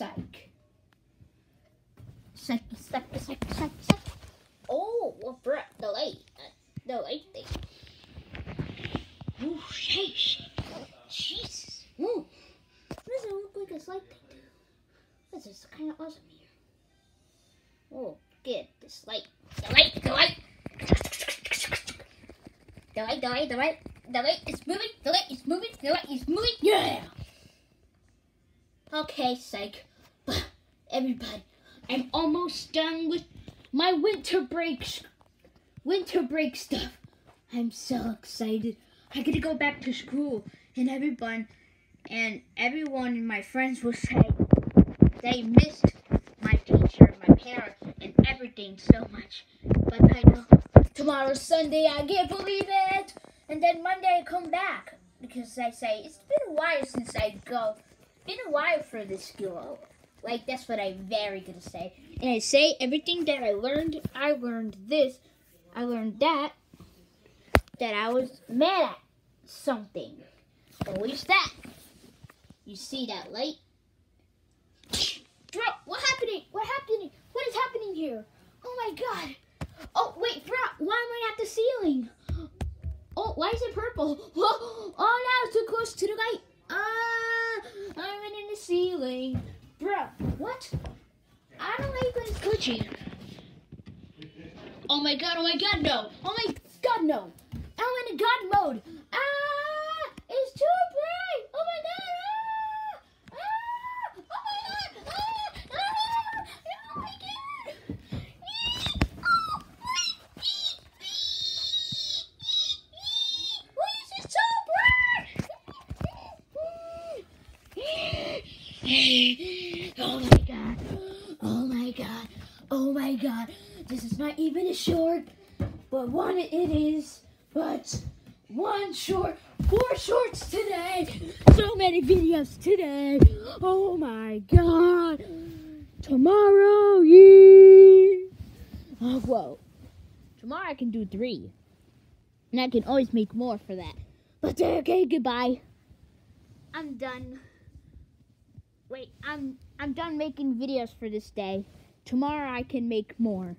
psych. Psych, psych, psych, psych, psych. Oh, what brought the light? Uh, the light thing. Oh, sheesh. Jesus. Ooh. What does it look like a slide thing? This is kind of awesome here. Oh, get this light. The light, the light. The light, the light, the light. The light is moving. The light is moving. The light is moving. Yeah. Okay, psych. But Everybody, I'm almost done with my winter breaks. Winter break stuff. I'm so excited. I get to go back to school, and everyone, and everyone and my friends will say they missed my teacher, my parents, and everything so much. But I know tomorrow's Sunday. I can't believe it. And then Monday I come back because I say it's been a while since I go. Been a while for this school. Like that's what I'm very gonna say. And I say everything that I learned. I learned this. I learned that. That I was mad at something. Always that. You see that light? Bro, what happening? What happening? What is happening here? Oh my god. Oh wait, bro, why am I at the ceiling? Oh, why is it purple? Oh, oh now it's too close to the light. Ah, Oh my god, oh my god, no. Oh my god, no. I'm in a god mode. Ah, it's too bright. Oh my god. Ah, ah, oh my god. Ah, ah, oh my god. Oh, why is it so bright? Oh my Oh my god. This is not even a short, but one it is. But one short, four shorts today. So many videos today. Oh my god. Tomorrow, yeah. Oh, whoa. Tomorrow I can do three. And I can always make more for that. But okay, goodbye. I'm done. Wait, I'm I'm done making videos for this day. Tomorrow I can make more.